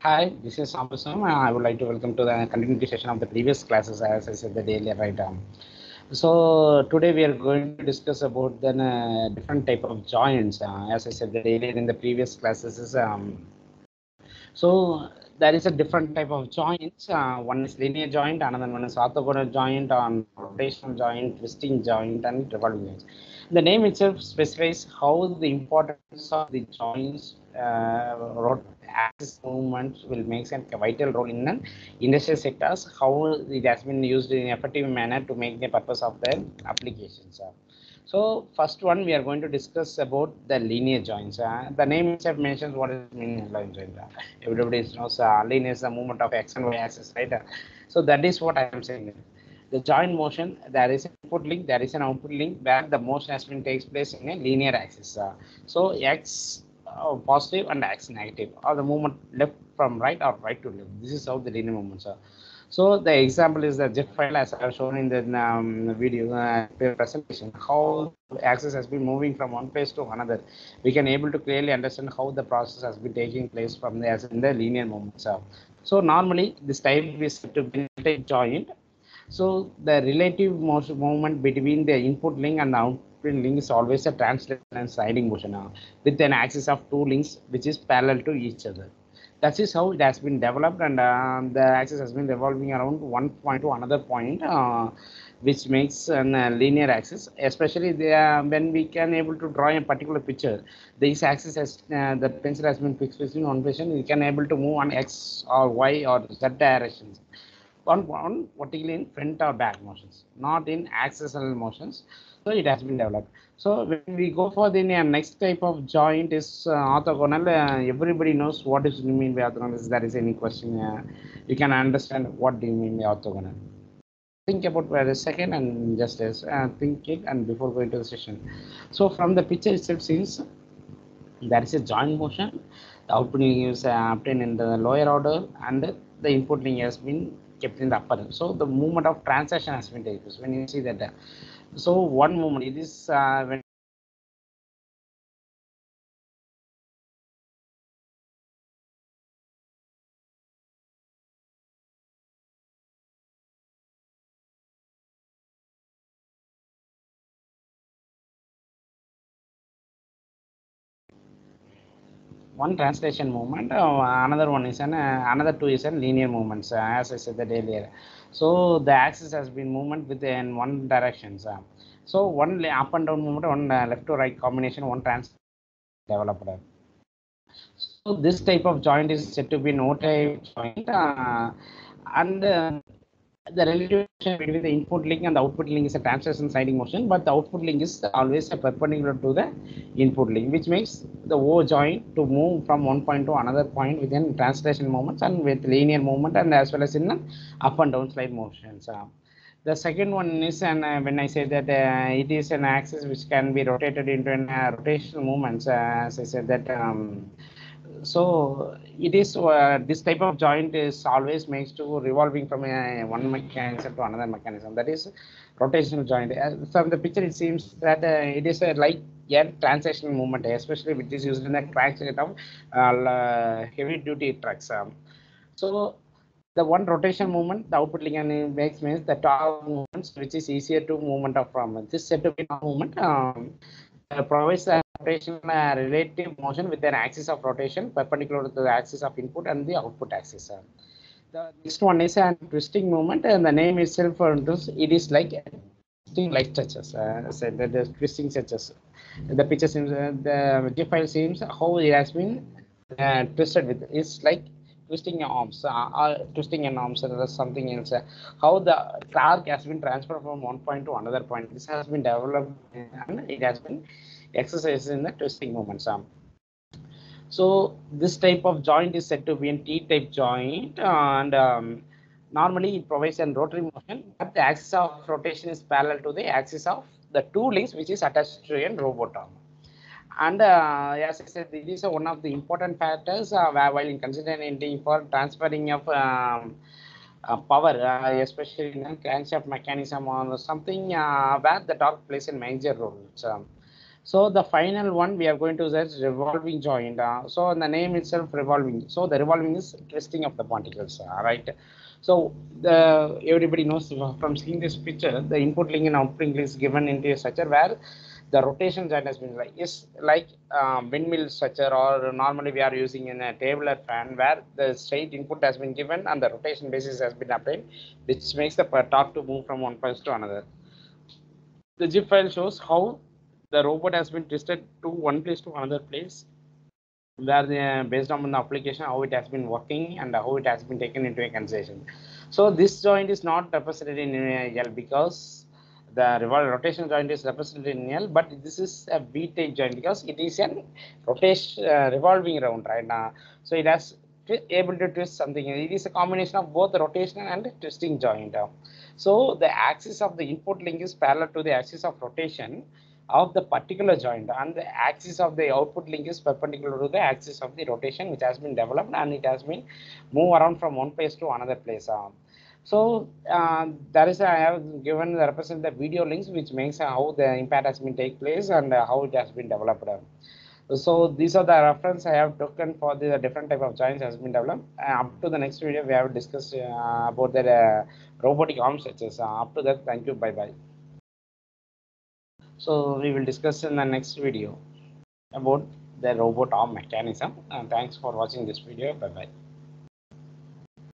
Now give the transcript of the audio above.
Hi, this is Sambasivam. I would like to welcome to the continuity session of the previous classes, as I said the daily right? Um, so today we are going to discuss about the uh, different type of joints. Uh, as I said the earlier in the previous classes, is um, so there is a different type of joints. Uh, one is linear joint, another one is orthogonal joint, on rotational joint, twisting joint, and revolving joints. The name itself specifies how the importance of the joints uh, axis movements will make a vital role in an industrial sectors, how it has been used in effective manner to make the purpose of the applications. So first one we are going to discuss about the linear joints. Uh, the name itself mentions what is linear joint. Uh, everybody knows uh, linear is the movement of x and y axis, right? Uh, so that is what I am saying. The joint motion, there is an input link, there is an output link where the motion has been takes place in a linear axis. Uh, so x uh, positive and x negative or the movement left from right or right to left. This is how the linear movements are. So the example is the GIF file as I have shown in the um, video uh, presentation, how axis has been moving from one place to another. We can able to clearly understand how the process has been taking place from the as in the linear movements. So normally this type is to be a joint. So the relative motion movement between the input link and the output link is always a translation and sliding motion uh, with an axis of two links which is parallel to each other that is how it has been developed and uh, the axis has been revolving around one point to another point uh, which makes a uh, linear axis especially the, uh, when we can able to draw a particular picture. This axis has uh, the pencil has been fixed in one position. We can able to move on x or y or z directions on one particularly in front or back motions not in axisal motions. So it has been developed. So when we go for the next type of joint is uh, orthogonal uh, everybody knows what is mean by orthogonal. If there is any question uh, you can understand what do you mean by orthogonal. Think about for a second and just as uh, think it and before going to the session. So from the picture itself since there is a joint motion. The output link is uh, obtained in the lower order and the input link has been kept in the upper so the movement of transaction has been taken when you see that uh, so one moment it is uh, when one translation movement uh, another one is an uh, another two is an linear movements uh, as i said that earlier so the axis has been movement within one directions so one up and down movement one left to right combination one trans developed so this type of joint is said to be no type joint and the relative between the input link and the output link is a translation sliding motion, but the output link is always a perpendicular to the input link, which makes the O joint to move from one point to another point within translation moments and with linear movement and as well as in the up and down slide motions. Uh, the second one is, and uh, when I say that uh, it is an axis which can be rotated into an rotational movements, as I said that um, so it is uh, this type of joint is always makes to revolving from a, one mechanism to another mechanism. That is rotational joint. Uh, from the picture it seems that uh, it is a like a transition movement especially which is used in the crankshaft of uh, heavy duty trucks. Um, so the one rotation movement the output link makes means the torque movements which is easier to movement of from this set of movement um, uh, provides a rotation uh, relative motion with an axis of rotation perpendicular to the axis of input and the output axis. Uh. The next one is a twisting movement and the name itself it is like twisting like touches. Uh, so the, the twisting touches. The picture seems uh, the GIF file seems how it has been uh, twisted with. It's like twisting your arms, uh, or twisting your arms or something else. Uh, how the torque has been transferred from one point to another point. This has been developed and it has been exercised in the twisting movements. Um, so this type of joint is said to be a T-type joint and um, normally it provides a rotary motion but the axis of rotation is parallel to the axis of the two links which is attached to a robot arm. And uh, as I said, this is one of the important factors uh, while in considering for transferring of um, uh, power, uh, especially in a crankshaft mechanism or something uh, where the torque plays a major role. So, So the final one we are going to search revolving joint. Uh, so the name itself revolving. So the revolving is twisting of the particles, uh, right? So the everybody knows from seeing this picture, the input link and output link is given into a structure where the rotation joint has been like is like um, windmill structure or normally we are using in a table or fan where the straight input has been given and the rotation basis has been applied, which makes the torque to move from one place to another. The GIF file shows how the robot has been twisted to one place to another place. Where the, uh, based on the application how it has been working and how it has been taken into a consideration. So this joint is not represented in uh, L because the rotation joint is represented in L but this is a V-type joint because it is a rotation uh, revolving around right? Now so it has able to twist something. It is a combination of both the rotation and twisting joint. So the axis of the input link is parallel to the axis of rotation of the particular joint and the axis of the output link is perpendicular to the axis of the rotation which has been developed and it has been moved around from one place to another place. Um, so uh, that is I have given the represent the video links which makes how the impact has been take place and uh, how it has been developed. So these are the reference I have taken for the different type of joints has been developed. Uh, up to the next video we have discussed uh, about the uh, robotic arm stretches. up to that, thank you. Bye bye. So we will discuss in the next video about the robot arm mechanism. And thanks for watching this video. Bye bye.